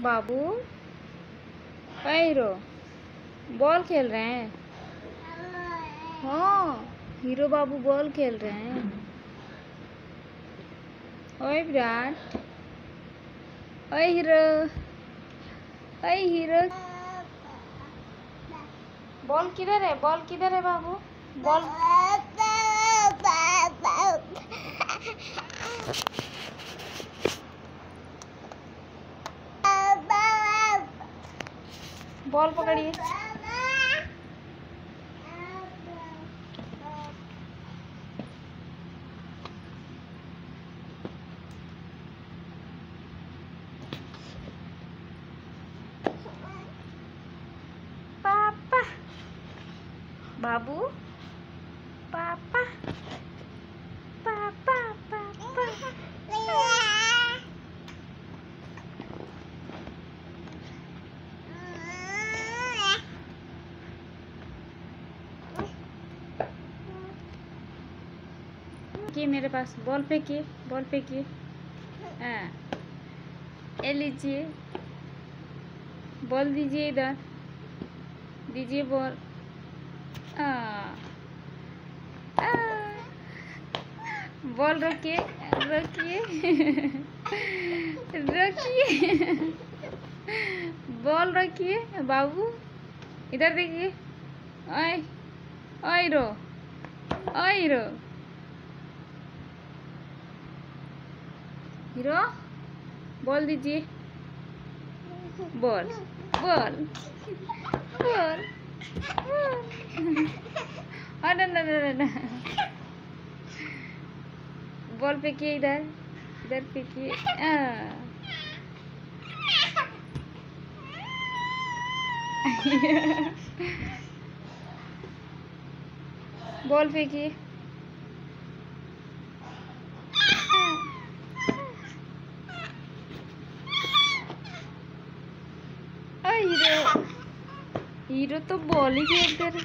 बाबू hero ball खेल रहे हैं। हाँ हीरो बाबू बॉल खेल रहे हैं। ओए विराट, ओए हीरो ओए हीरो। बॉल किधर है, बॉल किधर है बाबू? बॉल बॉल पकड़िए पापा। बाबू। पापा। फेंकिए मेरे पास बॉल फेंकिए बॉल फेंकिए हाँ ये लीजिए। बॉल दीजिए इधर। दीजिए बॉल। आ आ बॉल रखिए रखिए। रखिए। बॉल रखिए, बाबू। इधर देखिए। ओए ओए रो ओए रो। हीरो? बॉल दीजिए। बॉल। बॉल। बॉल। अरे ना ना ना बॉल फेंकिए इधर। इधर फेंकिए। बॉल फेंकिए। हीरो। हीरो तो बॉल ही फेंकते रहे